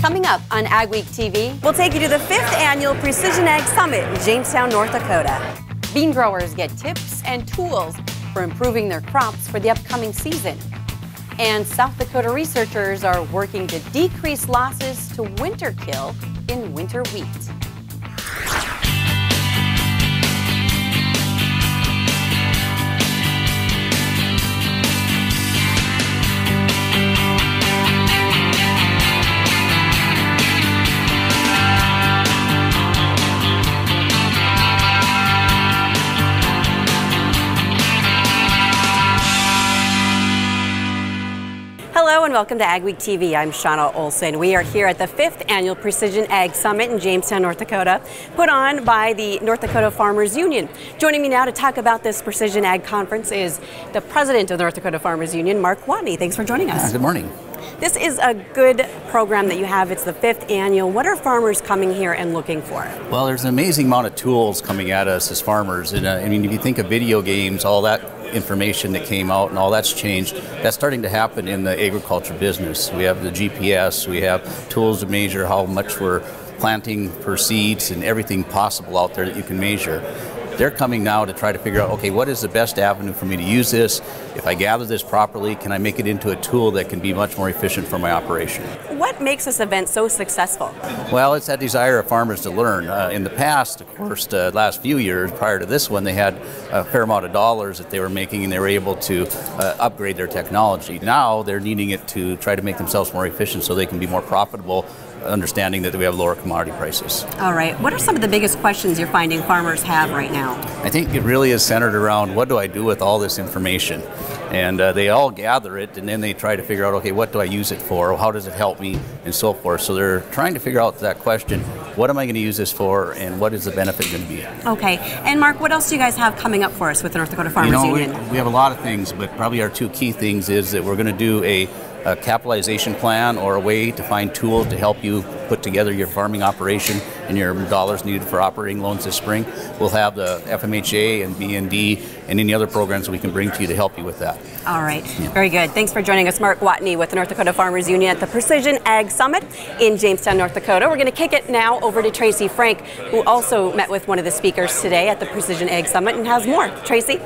Coming up on Ag Week TV, we'll take you to the fifth annual Precision Ag Summit in Jamestown, North Dakota. Bean growers get tips and tools for improving their crops for the upcoming season. And South Dakota researchers are working to decrease losses to winter kill in winter wheat. And welcome to Ag Week TV. I'm Shauna Olson. We are here at the fifth annual Precision Ag Summit in Jamestown, North Dakota, put on by the North Dakota Farmers Union. Joining me now to talk about this Precision Ag Conference is the president of the North Dakota Farmers Union, Mark Watne. Thanks for joining us. Good morning. This is a good program that you have. It's the fifth annual. What are farmers coming here and looking for? Well, there's an amazing amount of tools coming at us as farmers. And uh, I mean, if you think of video games, all that information that came out and all that's changed, that's starting to happen in the agriculture business. We have the GPS, we have tools to measure how much we're planting per seeds and everything possible out there that you can measure. They're coming now to try to figure out, okay, what is the best avenue for me to use this? If I gather this properly, can I make it into a tool that can be much more efficient for my operation? What makes this event so successful? Well, it's that desire of farmers to learn. Uh, in the past, of course, the last few years prior to this one, they had a fair amount of dollars that they were making and they were able to uh, upgrade their technology. Now they're needing it to try to make themselves more efficient so they can be more profitable understanding that we have lower commodity prices. All right. What are some of the biggest questions you're finding farmers have right now? I think it really is centered around what do I do with all this information? And uh, they all gather it and then they try to figure out, okay, what do I use it for? How does it help me? And so forth. So they're trying to figure out that question what am I going to use this for and what is the benefit going to be? Okay. And Mark, what else do you guys have coming up for us with the North Dakota Farmers you know, Union? We, we have a lot of things, but probably our two key things is that we're going to do a a capitalization plan or a way to find tools to help you put together your farming operation and your dollars needed for operating loans this spring. We'll have the FMHA and BND and any other programs we can bring to you to help you with that. All right, yeah. very good. Thanks for joining us, Mark Watne with the North Dakota Farmers Union at the Precision Ag Summit in Jamestown, North Dakota. We're going to kick it now over to Tracy Frank, who also met with one of the speakers today at the Precision Ag Summit and has more. Tracy?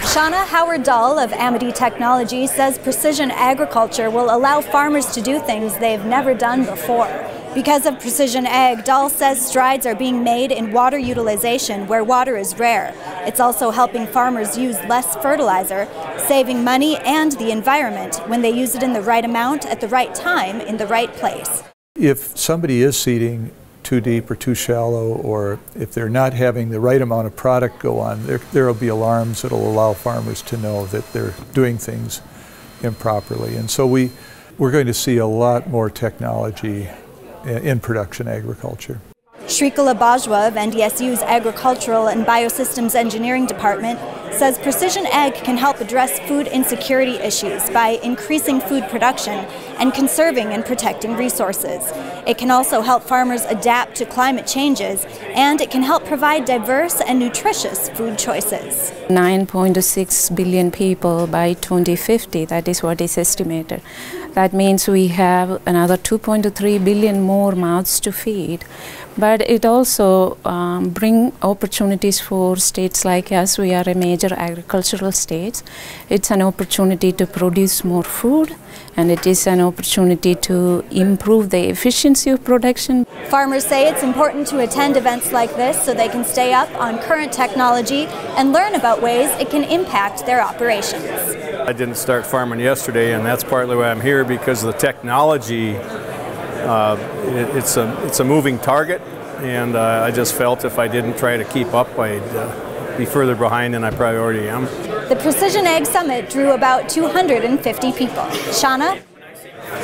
Shauna Howard Dahl of Amity Technology says precision agriculture will allow farmers to do things they've never done before. Because of precision ag, Dahl says strides are being made in water utilization where water is rare. It's also helping farmers use less fertilizer, saving money and the environment when they use it in the right amount at the right time in the right place. If somebody is seeding too deep or too shallow, or if they're not having the right amount of product go on, there will be alarms that will allow farmers to know that they're doing things improperly. And so we, we're going to see a lot more technology in production agriculture. Sreekala Bajwa of NDSU's Agricultural and Biosystems Engineering Department says precision ag can help address food insecurity issues by increasing food production and conserving and protecting resources. It can also help farmers adapt to climate changes and it can help provide diverse and nutritious food choices. 9.6 billion people by 2050, that is what is estimated. That means we have another 2.3 billion more mouths to feed. But it also um, bring opportunities for states like us. We are a major agricultural state. It's an opportunity to produce more food and it is an opportunity to improve the efficiency of production. Farmers say it's important to attend events like this so they can stay up on current technology and learn about ways it can impact their operations. I didn't start farming yesterday and that's partly why I'm here because the technology uh, it, it's, a, it's a moving target and uh, I just felt if I didn't try to keep up I'd uh, be further behind than I probably already am. The Precision Ag Summit drew about 250 people. Shauna?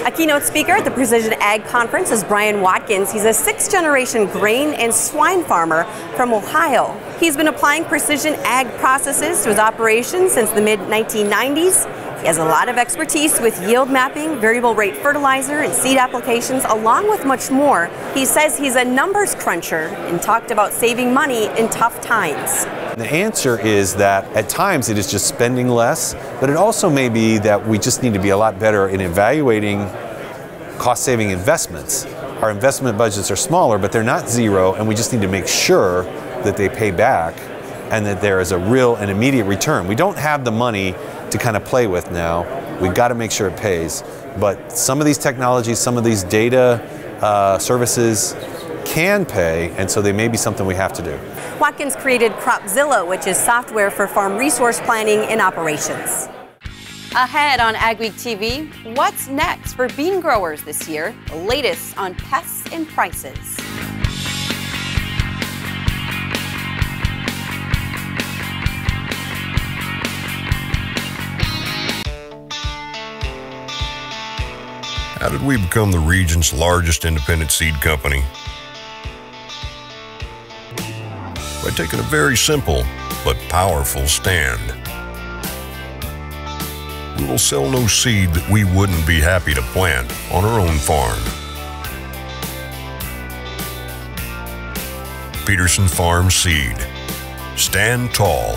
A keynote speaker at the Precision Ag Conference is Brian Watkins. He's a sixth generation grain and swine farmer from Ohio. He's been applying precision ag processes to his operations since the mid 1990s. He has a lot of expertise with yield mapping, variable rate fertilizer, and seed applications, along with much more. He says he's a numbers cruncher and talked about saving money in tough times. The answer is that at times it is just spending less, but it also may be that we just need to be a lot better in evaluating cost saving investments our investment budgets are smaller, but they're not zero, and we just need to make sure that they pay back and that there is a real and immediate return. We don't have the money to kind of play with now. We've got to make sure it pays. But some of these technologies, some of these data uh, services can pay, and so they may be something we have to do. Watkins created Cropzilla, which is software for farm resource planning and operations. Ahead on Ag Week TV, what's next for bean growers this year? The latest on pests and prices. How did we become the region's largest independent seed company? By taking a very simple but powerful stand. We will sell no seed that we wouldn't be happy to plant on our own farm. Peterson Farm Seed. Stand tall.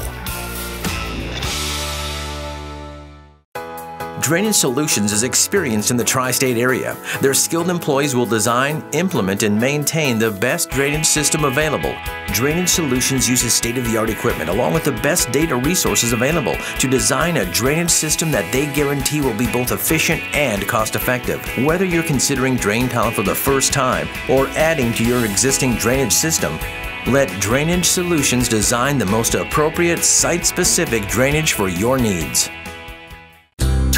Drainage Solutions is experienced in the tri state area. Their skilled employees will design, implement, and maintain the best drainage system available. Drainage Solutions uses state of the art equipment along with the best data resources available to design a drainage system that they guarantee will be both efficient and cost effective. Whether you're considering drain tile for the first time or adding to your existing drainage system, let Drainage Solutions design the most appropriate site specific drainage for your needs.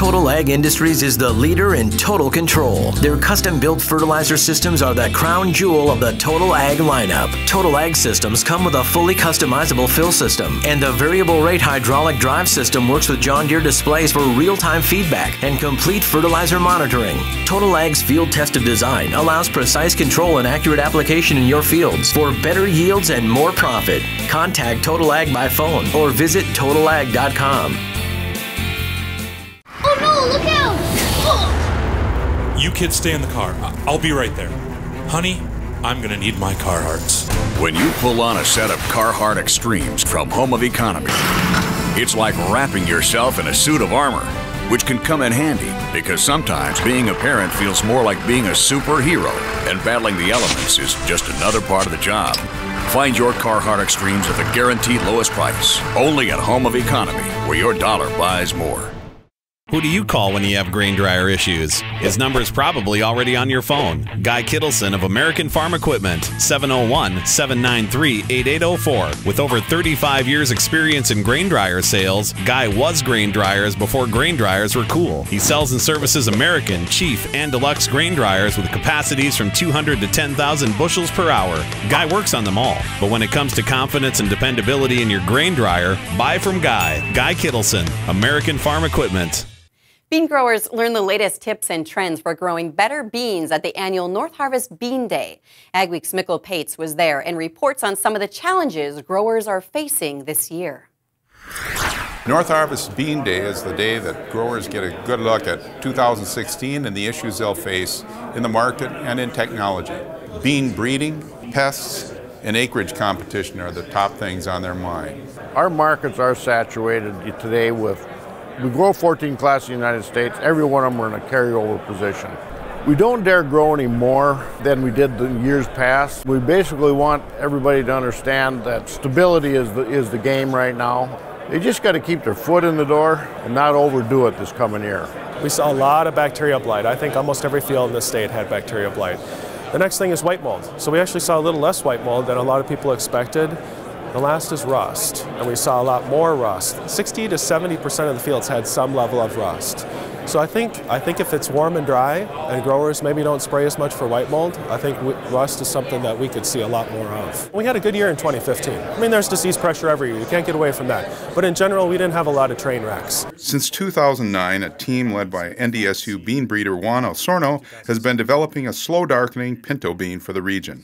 Total Ag Industries is the leader in total control. Their custom built fertilizer systems are the crown jewel of the Total Ag lineup. Total Ag systems come with a fully customizable fill system, and the variable rate hydraulic drive system works with John Deere displays for real time feedback and complete fertilizer monitoring. Total Ag's field tested design allows precise control and accurate application in your fields for better yields and more profit. Contact Total Ag by phone or visit totalag.com. You kids stay in the car. I'll be right there. Honey, I'm gonna need my Carhartts. When you pull on a set of Carhartt Extremes from Home of Economy, it's like wrapping yourself in a suit of armor, which can come in handy because sometimes being a parent feels more like being a superhero, and battling the elements is just another part of the job. Find your Carhartt Extremes at the guaranteed lowest price, only at Home of Economy, where your dollar buys more. Who do you call when you have grain dryer issues? His number is probably already on your phone. Guy Kittleson of American Farm Equipment, 701 793 8804. With over 35 years' experience in grain dryer sales, Guy was grain dryers before grain dryers were cool. He sells and services American, Chief, and Deluxe grain dryers with capacities from 200 to 10,000 bushels per hour. Guy works on them all, but when it comes to confidence and dependability in your grain dryer, buy from Guy. Guy Kittleson, American Farm Equipment. Bean growers learn the latest tips and trends for growing better beans at the annual Northarvest Bean Day. Agweek's Mikkel Pates was there and reports on some of the challenges growers are facing this year. Northarvest Bean Day is the day that growers get a good look at 2016 and the issues they'll face in the market and in technology. Bean breeding, pests, and acreage competition are the top things on their mind. Our markets are saturated today with, we grow 14 classes in the United States, every one of them are in a carryover position. We don't dare grow any more than we did the years past. We basically want everybody to understand that stability is the, is the game right now. They just got to keep their foot in the door and not overdo it this coming year. We saw a lot of bacterial blight. I think almost every field in the state had bacterial blight. The next thing is white mold. So we actually saw a little less white mold than a lot of people expected. The last is rust, and we saw a lot more rust. 60 to 70% of the fields had some level of rust. So I think I think if it's warm and dry, and growers maybe don't spray as much for white mold, I think rust is something that we could see a lot more of. We had a good year in 2015. I mean, there's disease pressure every year. You can't get away from that. But in general, we didn't have a lot of train wrecks. Since 2009, a team led by NDSU bean breeder Juan Osorno has been developing a slow darkening pinto bean for the region.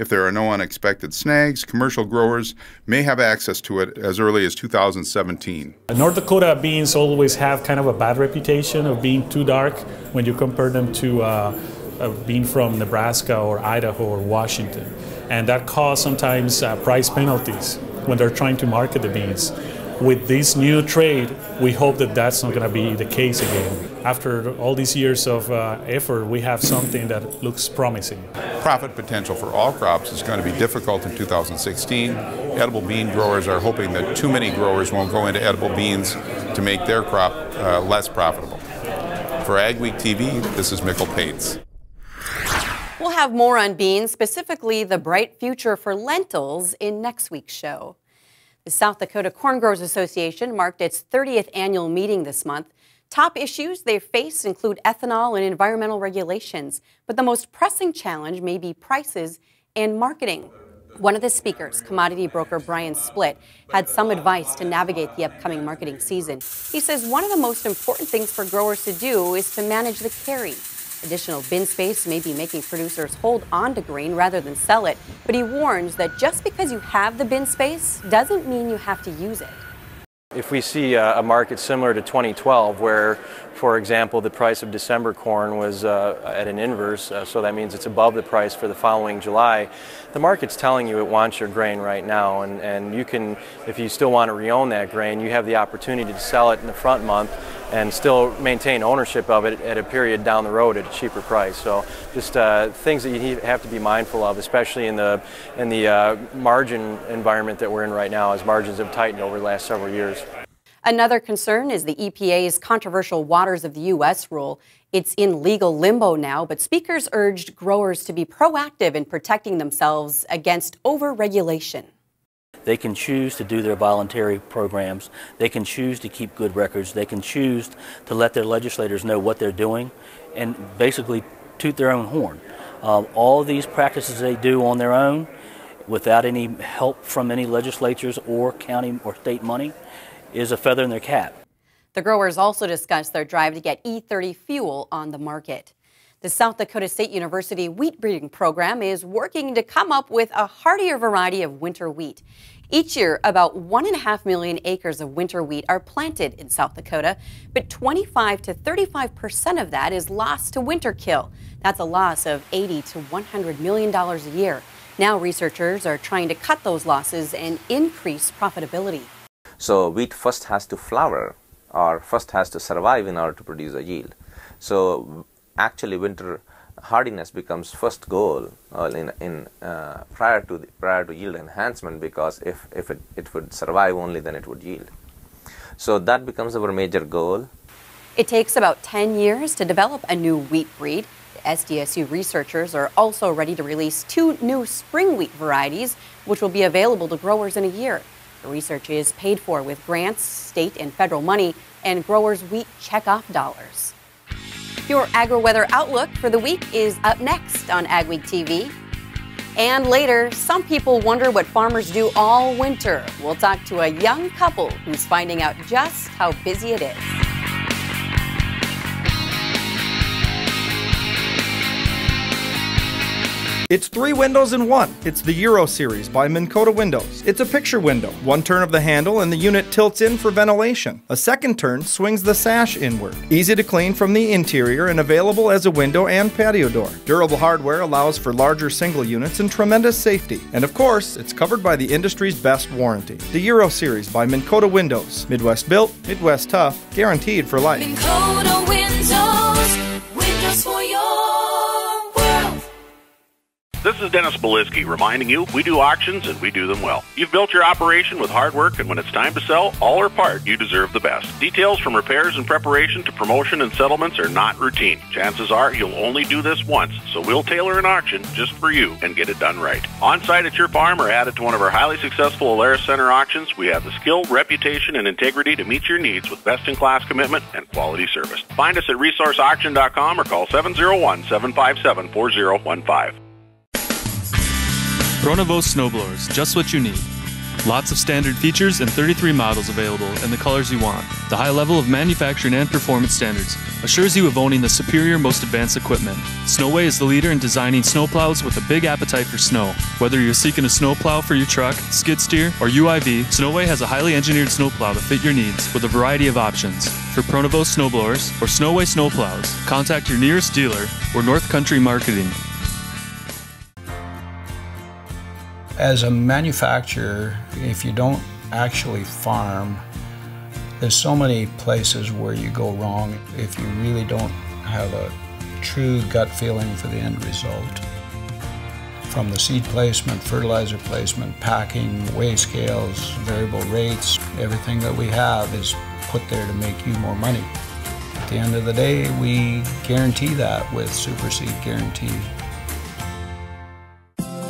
If there are no unexpected snags, commercial growers may have access to it as early as 2017. North Dakota beans always have kind of a bad reputation of being too dark when you compare them to uh, a bean from Nebraska or Idaho or Washington. And that causes sometimes uh, price penalties when they're trying to market the beans. With this new trade, we hope that that's not going to be the case again. After all these years of uh, effort, we have something that looks promising. Profit potential for all crops is going to be difficult in 2016. Edible bean growers are hoping that too many growers won't go into edible beans to make their crop uh, less profitable. For Ag Week TV, this is Mikkel Pates. We'll have more on beans, specifically the bright future for lentils, in next week's show. The South Dakota Corn Growers Association marked its 30th annual meeting this month. Top issues they face include ethanol and environmental regulations, but the most pressing challenge may be prices and marketing. One of the speakers, commodity broker Brian Split, had some advice to navigate the upcoming marketing season. He says one of the most important things for growers to do is to manage the carry. Additional bin space may be making producers hold on to grain rather than sell it, but he warns that just because you have the bin space doesn't mean you have to use it. If we see a market similar to 2012 where for example, the price of December corn was uh, at an inverse, uh, so that means it's above the price for the following July. The market's telling you it wants your grain right now, and, and you can, if you still want to reown that grain, you have the opportunity to sell it in the front month and still maintain ownership of it at a period down the road at a cheaper price. So just uh, things that you have to be mindful of, especially in the in the uh, margin environment that we're in right now, as margins have tightened over the last several years. Another concern is the EPA's controversial Waters of the U.S. rule. It's in legal limbo now, but speakers urged growers to be proactive in protecting themselves against overregulation. They can choose to do their voluntary programs. They can choose to keep good records. They can choose to let their legislators know what they're doing and basically toot their own horn. Um, all these practices they do on their own without any help from any legislatures or county or state money is a feather in their cap. The growers also discussed their drive to get E30 fuel on the market. The South Dakota State University wheat breeding program is working to come up with a hardier variety of winter wheat. Each year, about one and a half million acres of winter wheat are planted in South Dakota, but 25 to 35 percent of that is lost to winter kill. That's a loss of 80 to 100 million dollars a year. Now researchers are trying to cut those losses and increase profitability. So wheat first has to flower or first has to survive in order to produce a yield. So actually winter hardiness becomes first goal uh, in, in uh, prior to the, prior to yield enhancement because if, if it, it would survive only then it would yield. So that becomes our major goal. It takes about 10 years to develop a new wheat breed. The SDSU researchers are also ready to release two new spring wheat varieties, which will be available to growers in a year. The research is paid for with grants, state and federal money, and growers' wheat checkoff dollars. Your agri-weather outlook for the week is up next on Ag Week TV. And later, some people wonder what farmers do all winter. We'll talk to a young couple who's finding out just how busy it is. It's three windows in one. It's the Euro series by Minnkota Windows. It's a picture window. One turn of the handle and the unit tilts in for ventilation. A second turn swings the sash inward. Easy to clean from the interior and available as a window and patio door. Durable hardware allows for larger single units and tremendous safety. And of course, it's covered by the industry's best warranty. The Euro series by Minnkota Windows. Midwest built, Midwest tough, guaranteed for life. This is Dennis Belisky reminding you we do auctions and we do them well. You've built your operation with hard work, and when it's time to sell, all or part, you deserve the best. Details from repairs and preparation to promotion and settlements are not routine. Chances are you'll only do this once, so we'll tailor an auction just for you and get it done right. On site at your farm or added to one of our highly successful Alerus Center auctions, we have the skill, reputation, and integrity to meet your needs with best in class commitment and quality service. Find us at resourceauction.com or call 701 757 4015. Pronovost snowblowers, just what you need. Lots of standard features and 33 models available in the colors you want. The high level of manufacturing and performance standards assures you of owning the superior, most advanced equipment. Snowway is the leader in designing snowplows with a big appetite for snow. Whether you're seeking a snowplow for your truck, skid steer, or UIV, Snowway has a highly engineered snowplow to fit your needs with a variety of options. For Pronovost snowblowers or Snowway snowplows, contact your nearest dealer or North Country Marketing as a manufacturer, if you don't actually farm, There's so many places where you go wrong if you really don't have a true gut feeling for the end result. From the seed placement, fertilizer placement, packing, weigh scales, variable rates, everything that we have is put there to make you more money. At the end of the day, we guarantee that with Super Seed Guarantee.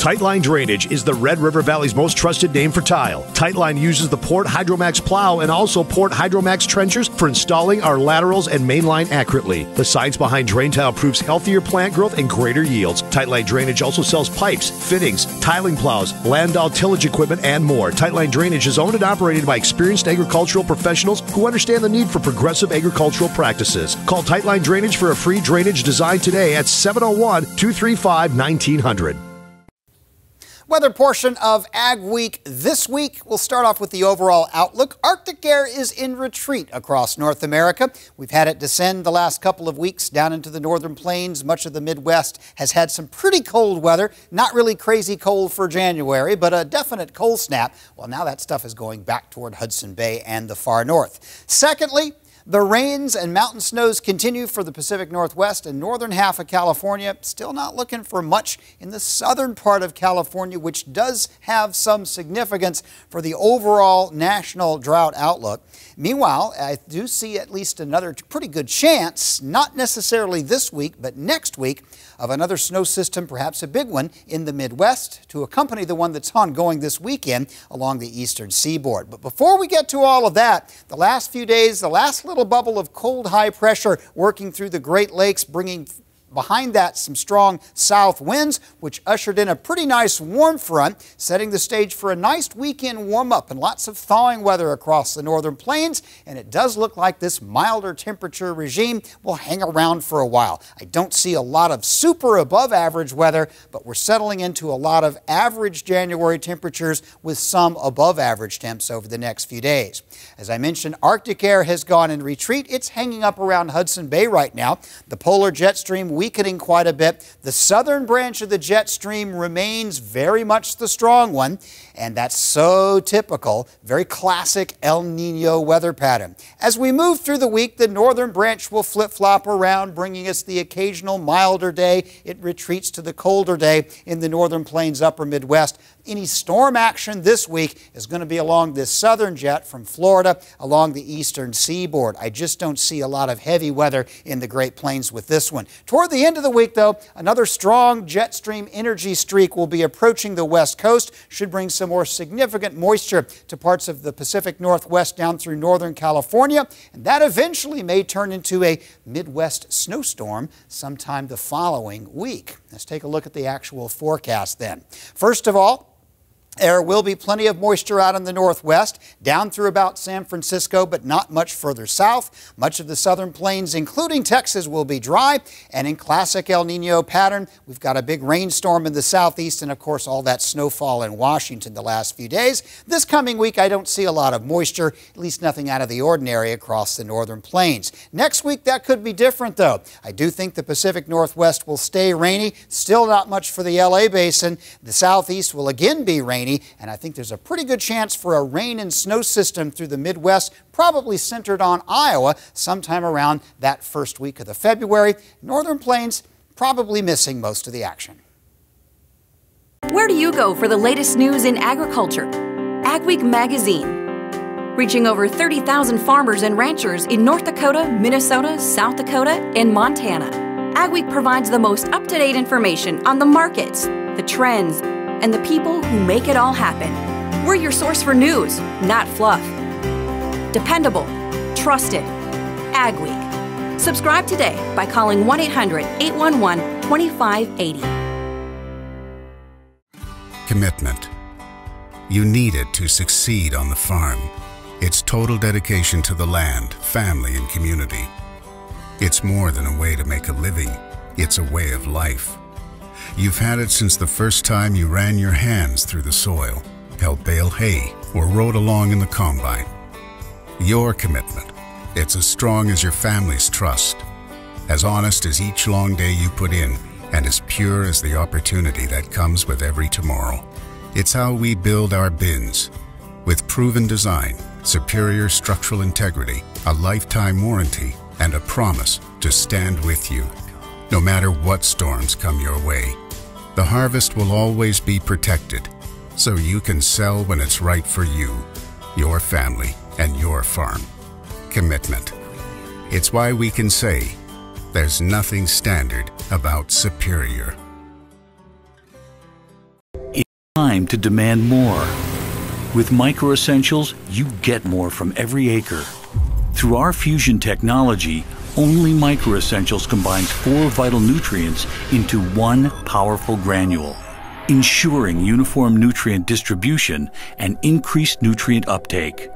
Tightline Drainage is the Red River Valley's most trusted name for tile. Tightline uses the Port Hydromax plow and also Port Hydromax trenchers for installing our laterals and mainline accurately. The science behind drain tile proves healthier plant growth and greater yields. Tightline Drainage also sells pipes, fittings, tiling plows, Landoll tillage equipment, and more. Tightline Drainage is owned and operated by experienced agricultural professionals who understand the need for progressive agricultural practices. Call Tightline Drainage for a free drainage design today at 701 235 1900. Weather portion of Ag Week this week. We'll start off with the overall outlook. Arctic air is in retreat across North America. We've had it descend the last couple of weeks down into the northern plains. Much of the Midwest has had some pretty cold weather. Not really crazy cold for January, but a definite cold snap. Well, now that stuff is going back toward Hudson Bay and the far north. Secondly, the rains and mountain snows continue for the Pacific Northwest and northern half of California. Still not looking for much in the southern part of California, which does have some significance for the overall national drought outlook. Meanwhile, I do see at least another pretty good chance, not necessarily this week, but next week, of another snow system, perhaps a big one, in the Midwest to accompany the one that's ongoing this weekend along the eastern seaboard. But before we get to all of that, the last few days, the last little bubble of cold high pressure working through the Great Lakes, bringing Behind that, some strong south winds, which ushered in a pretty nice warm front, setting the stage for a nice weekend warm up and lots of thawing weather across the northern plains. And it does look like this milder temperature regime will hang around for a while. I don't see a lot of super above average weather, but we're settling into a lot of average January temperatures with some above average temps over the next few days. As I mentioned, Arctic air has gone in retreat. It's hanging up around Hudson Bay right now. The polar jet stream weakening quite a bit. The southern branch of the jet stream remains very much the strong one, and that's so typical, very classic El Nino weather pattern. As we move through the week, the northern branch will flip flop around, bringing us the occasional milder day. It retreats to the colder day in the northern plains, upper Midwest. Any storm action this week is going to be along this southern jet from Florida along the eastern seaboard. I just don't see a lot of heavy weather in the Great Plains with this one. Toward the end of the week, though, another strong jet stream energy streak will be approaching the west coast, should bring some more significant moisture to parts of the Pacific Northwest down through northern California, and that eventually may turn into a Midwest snowstorm sometime the following week. Let's take a look at the actual forecast then. First of all, there will be plenty of moisture out in the northwest, down through about San Francisco, but not much further south. Much of the southern plains, including Texas, will be dry. And in classic El Nino pattern, we've got a big rainstorm in the southeast and, of course, all that snowfall in Washington the last few days. This coming week, I don't see a lot of moisture, at least nothing out of the ordinary across the northern plains. Next week, that could be different, though. I do think the Pacific Northwest will stay rainy. Still not much for the LA basin. The southeast will again be rainy rainy, and I think there's a pretty good chance for a rain and snow system through the Midwest, probably centered on Iowa sometime around that first week of the February. Northern Plains probably missing most of the action. Where do you go for the latest news in agriculture? Agweek Magazine. Reaching over 30,000 farmers and ranchers in North Dakota, Minnesota, South Dakota, and Montana. Agweek provides the most up to date information on the markets, the trends, and the people who make it all happen. We're your source for news, not fluff. Dependable, trusted, Ag Week. Subscribe today by calling 1 800 811 2580. Commitment. You need it to succeed on the farm. It's total dedication to the land, family, and community. It's more than a way to make a living, it's a way of life. You've had it since the first time you ran your hands through the soil, helped bale hay, or rode along in the combine. Your commitment, it's as strong as your family's trust, as honest as each long day you put in, and as pure as the opportunity that comes with every tomorrow. It's how we build our bins, with proven design, superior structural integrity, a lifetime warranty, and a promise to stand with you. No matter what storms come your way, the harvest will always be protected so you can sell when it's right for you, your family, and your farm. Commitment. It's why we can say there's nothing standard about superior. It's time to demand more. With Micro Essentials, you get more from every acre. Through our fusion technology, only Micro Essentials combines four vital nutrients into one powerful granule, ensuring uniform nutrient distribution and increased nutrient uptake.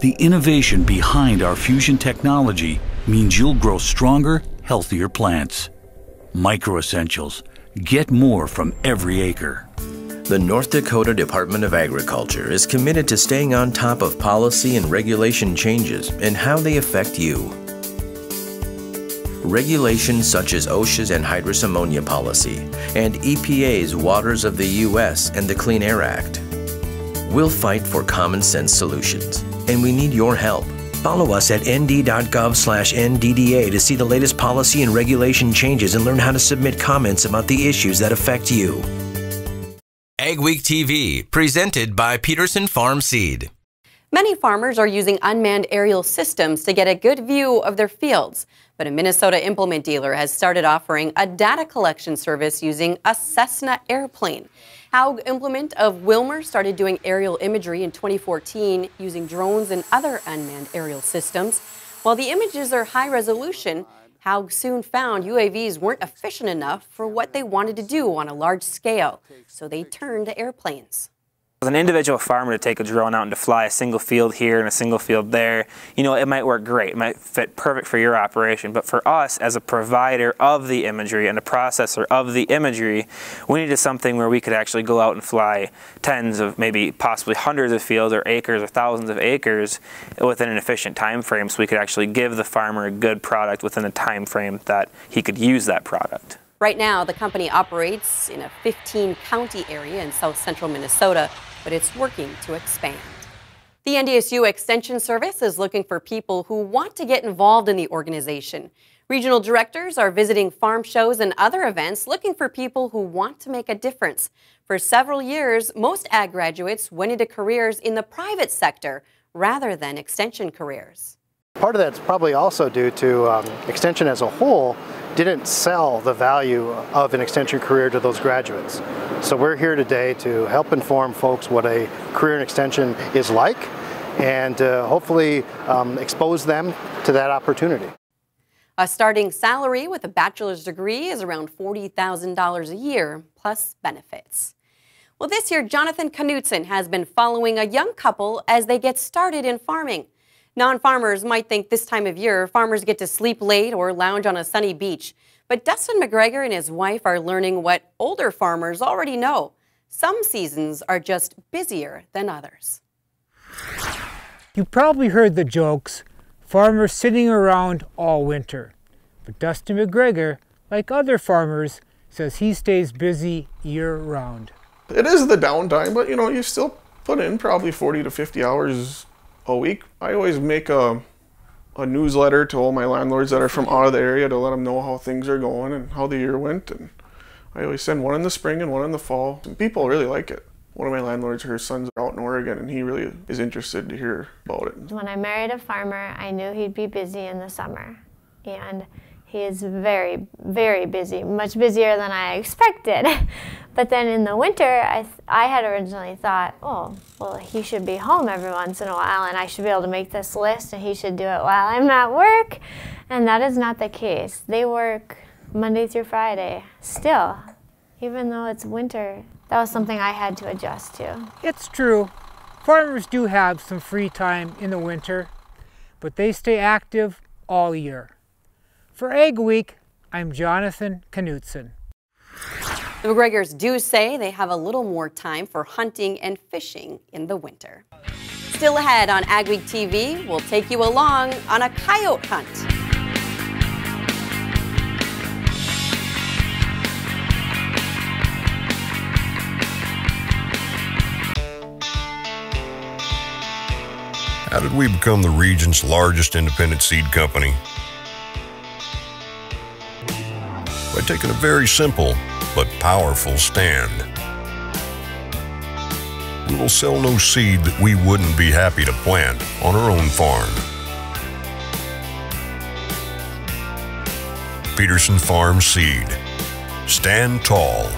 The innovation behind our fusion technology means you'll grow stronger, healthier plants. Micro Essentials. Get more from every acre. The North Dakota Department of Agriculture is committed to staying on top of policy and regulation changes and how they affect you. Regulations such as OSHA's anhydrous ammonia policy and EPA's Waters of the U.S. and the Clean Air Act. We'll fight for common sense solutions, and we need your help. Follow us at nd.gov slash ndda to see the latest policy and regulation changes and learn how to submit comments about the issues that affect you. Ag Week TV, presented by Peterson Farm Seed. Many farmers are using unmanned aerial systems to get a good view of their fields. But a Minnesota implement dealer has started offering a data collection service using a Cessna airplane. Haug Implement of Willmar started doing aerial imagery in 2014 using drones and other unmanned aerial systems. While the images are high resolution, Haug soon found UAVs weren't efficient enough for what they wanted to do on a large scale, so they turned to airplanes. As an individual farmer to take a drone out and to fly a single field here and a single field there, you know, it might work great. It might fit perfect for your operation. But for us as a provider of the imagery and a processor of the imagery, we needed something where we could actually go out and fly tens of maybe possibly hundreds of fields or acres or thousands of acres within an efficient time frame so we could actually give the farmer a good product within the time frame that he could use that product. Right now, the company operates in a 15 county area in south central Minnesota but it's working to expand. The NDSU Extension Service is looking for people who want to get involved in the organization. Regional directors are visiting farm shows and other events looking for people who want to make a difference. For several years, most ag graduates went into careers in the private sector rather than extension careers. Part of that's probably also due to um, extension as a whole didn't sell the value of an extension career to those graduates. So we're here today to help inform folks what a career in extension is like and uh, hopefully um, expose them to that opportunity. A starting salary with a bachelor's degree is around $40,000 a year, plus benefits. Well, this year, Jonathan Knutson has been following a young couple as they get started in farming. Non farmers might think this time of year farmers get to sleep late or lounge on a sunny beach. But Dustin McGregor and his wife are learning what older farmers already know. Some seasons are just busier than others. You probably heard the jokes farmers sitting around all winter. But Dustin McGregor, like other farmers, says he stays busy year round. It is the downtime, but you know, you still put in probably 40 to 50 hours a week. I always make a, a newsletter to all my landlords that are from out of the area to let them know how things are going and how the year went. And I always send one in the spring and one in the fall. And people really like it. One of my landlords, her son's out in Oregon, and he really is interested to hear about it. When I married a farmer, I knew he'd be busy in the summer. And he is very, very busy, much busier than I expected. but then in the winter, I, I had originally thought, oh, well, he should be home every once in a while and I should be able to make this list and he should do it while I'm at work. And that is not the case. They work Monday through Friday still, even though it's winter. That was something I had to adjust to. It's true. Farmers do have some free time in the winter, but they stay active all year. For Ag Week, I'm Jonathan Knutson. The McGregors do say they have a little more time for hunting and fishing in the winter. Still ahead on Ag Week TV, we'll take you along on a coyote hunt. How did we become the region's largest independent seed company? By taking a very simple but powerful stand. We will sell no seed that we wouldn't be happy to plant on our own farm. Peterson Farm Seed. Stand tall.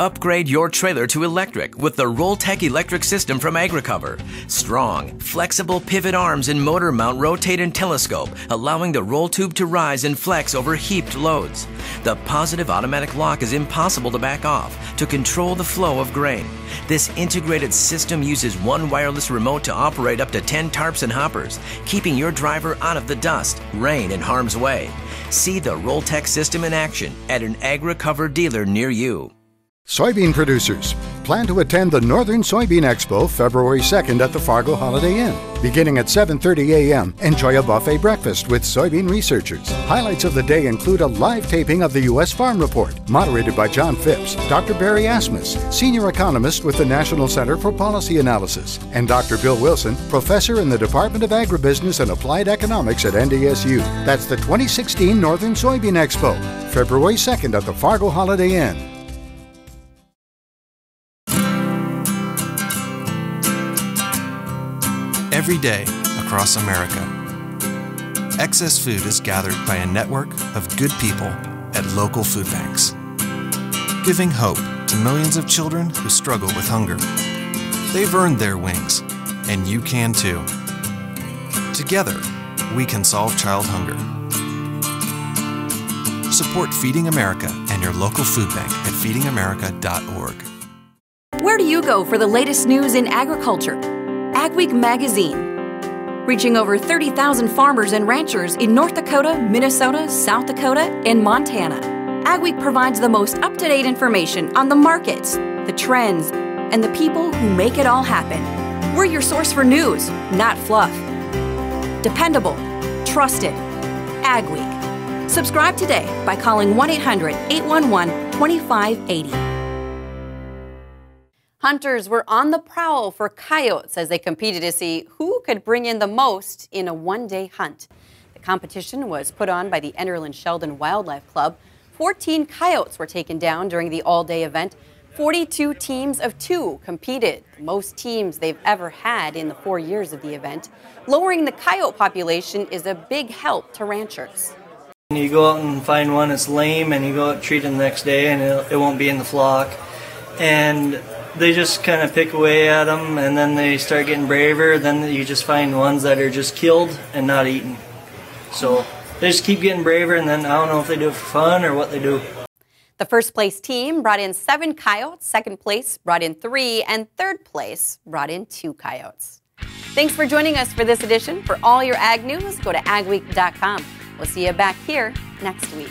Upgrade your trailer to electric with the Rolltech electric system from AgriCover. Strong, flexible pivot arms and motor mount rotate and telescope, allowing the roll tube to rise and flex over heaped loads. The positive automatic lock is impossible to back off to control the flow of grain. This integrated system uses one wireless remote to operate up to 10 tarps and hoppers, keeping your driver out of the dust, rain, and harm's way. See the Rolltech system in action at an AgriCover dealer near you. Soybean producers plan to attend the Northern Soybean Expo February 2nd at the Fargo Holiday Inn. Beginning at 7:30 a.m., enjoy a buffet breakfast with soybean researchers. Highlights of the day include a live taping of the U.S. Farm Report, moderated by John Phipps, Dr. Barry Asmus, senior economist with the National Center for Policy Analysis, and Dr. Bill Wilson, professor in the Department of Agribusiness and Applied Economics at NDSU. That's the 2016 Northern Soybean Expo, February 2nd at the Fargo Holiday Inn. Every day across America, excess food is gathered by a network of good people at local food banks, giving hope to millions of children who struggle with hunger. They've earned their wings, and you can too. Together, we can solve child hunger. Support Feeding America and your local food bank at feedingamerica.org. Where do you go for the latest news in agriculture? Agweek Magazine. Reaching over 30,000 farmers and ranchers in North Dakota, Minnesota, South Dakota, and Montana. Agweek provides the most up to date information on the markets, the trends, and the people who make it all happen. We're your source for news, not fluff. Dependable, trusted. Agweek. Subscribe today by calling 1 800 811 2580. Hunters were on the prowl for coyotes as they competed to see who could bring in the most in a one day hunt. The competition was put on by the Enderlin Sheldon Wildlife Club. 14 coyotes were taken down during the all day event. 42 teams of two competed, the most teams they've ever had in the four years of the event. Lowering the coyote population is a big help to ranchers. You go out and find one that's lame, and you go out treat it the next day, and it won't be in the flock. And they just kind of pick away at them and then they start getting braver. Then you just find ones that are just killed and not eaten. So they just keep getting braver and then I don't know if they do it for fun or what they do. The first place team brought in seven coyotes, second place brought in three, and third place brought in two coyotes. Thanks for joining us for this edition. For all your ag news, go to agweek.com. We'll see you back here next week.